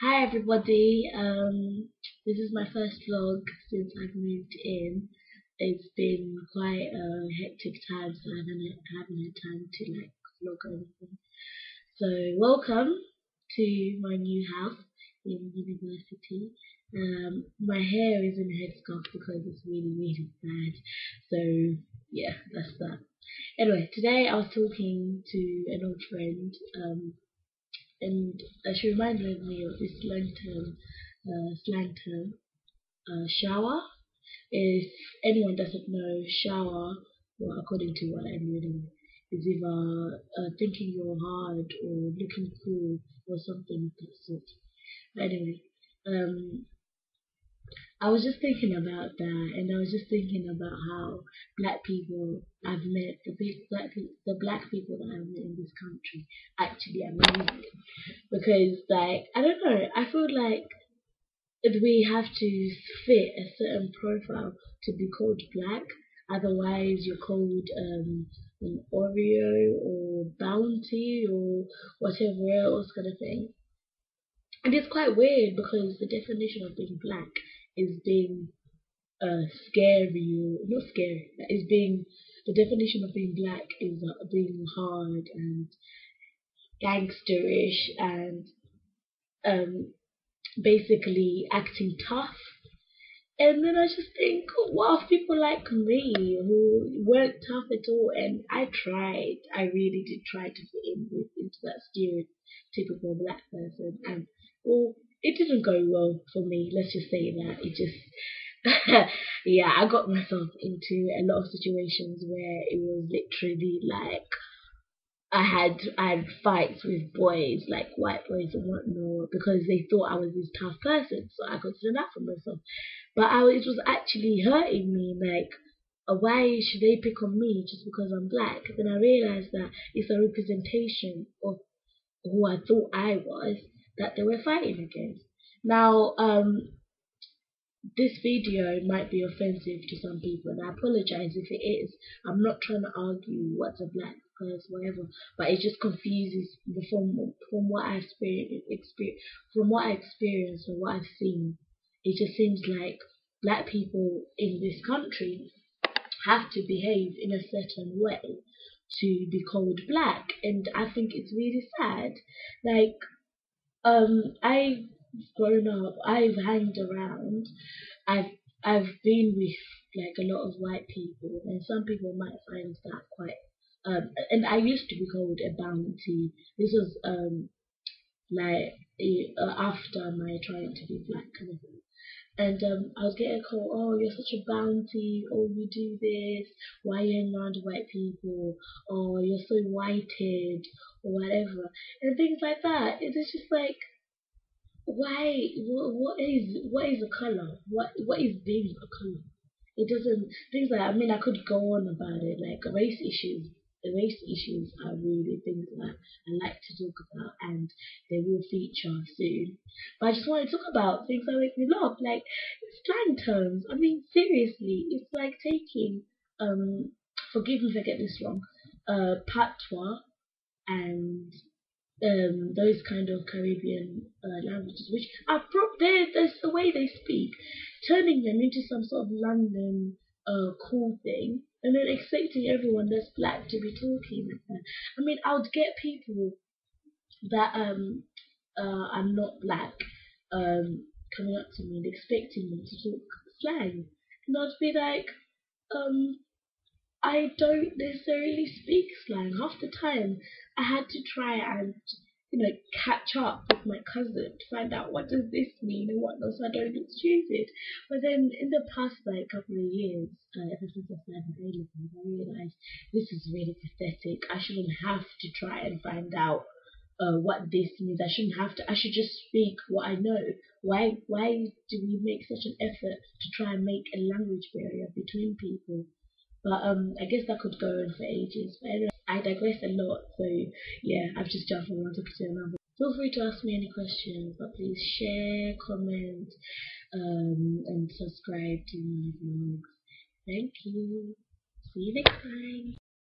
Hi everybody, um, this is my first vlog since I've moved in. It's been quite a hectic time so I haven't, I haven't had time to like vlog or anything. So welcome to my new house in university. Um, my hair is in a headscarf because it's really really bad. So yeah, that's that. Anyway, today I was talking to an old friend um, and uh, she reminded me of this slang term, uh, slang term, uh, shower. If anyone doesn't know, shower, well, according to what I'm reading, is either uh, thinking you're hard or looking cool or something of that sort. But anyway, um, I was just thinking about that, and I was just thinking about how black people I've met, the big black people, the black people that I've met in this country, actually amazing. Because, like, I don't know, I feel like we have to fit a certain profile to be called black. Otherwise, you're called um, an Oreo or Bounty or whatever else kind of thing. And it's quite weird because the definition of being black is being uh, scary, not scary, is being, the definition of being black is uh, being hard and gangsterish and um, basically acting tough. And then I just think, what of people like me who weren't tough at all? And I tried, I really did try to fit in with, into that stereotypical black person. And well, it didn't go well for me. Let's just say that it just, yeah, I got myself into a lot of situations where it was literally like I had I had fights with boys, like white boys and whatnot, because they thought I was this tough person, so I stand up for myself. But I, it was actually hurting me, like uh, why should they pick on me just because I'm black? Then I realized that it's a representation of who I thought I was, that they were fighting against. Now, um, this video might be offensive to some people, and I apologize if it is. I'm not trying to argue what's a black person, whatever, but it just confuses from from what I've experienced, from what I experienced or what I've seen. It just seems like black people in this country have to behave in a certain way to be called black, and I think it's really sad. Like um, I've grown up, I've hanged around, I've I've been with like a lot of white people, and some people might find that quite. Um, and I used to be called a bounty. This was um like uh, after my trying to be black kind of. And um, I was getting a call, oh, you're such a bounty, oh, you do this, why are you around white people, oh, you're so whited, or whatever, and things like that. It's just like, why, what, what is, what is a color? What, what is being a color? It doesn't, things like, I mean, I could go on about it, like race issues the race issues are really things that I like to talk about and they will feature soon. But I just want to talk about things that make me laugh, like slang terms. I mean, seriously, it's like taking, um, forgive me if I get this wrong, uh, patois and um, those kind of Caribbean uh, languages, which are pro- there's the way they speak, turning them into some sort of London uh, cool thing and then expecting everyone that's black to be talking. I mean, I would get people that um uh are not black um coming up to me and expecting them to talk slang, and I'd be like, um, I don't necessarily speak slang. Half the time, I had to try and you know, catch up with my cousin to find out what does this mean and whatnot, so I don't look stupid. But then in the past like couple of years, uh, ever since I started A levels, I realised this is really pathetic. I shouldn't have to try and find out uh, what this means. I shouldn't have to. I should just speak what I know. Why why do we make such an effort to try and make a language barrier between people? But um, I guess that could go on for ages. But anyway, I digress a lot, so yeah, I've just jumped from one topic to another. Feel free to ask me any questions, but please share, comment, um, and subscribe to my vlogs. Thank you. See you next time.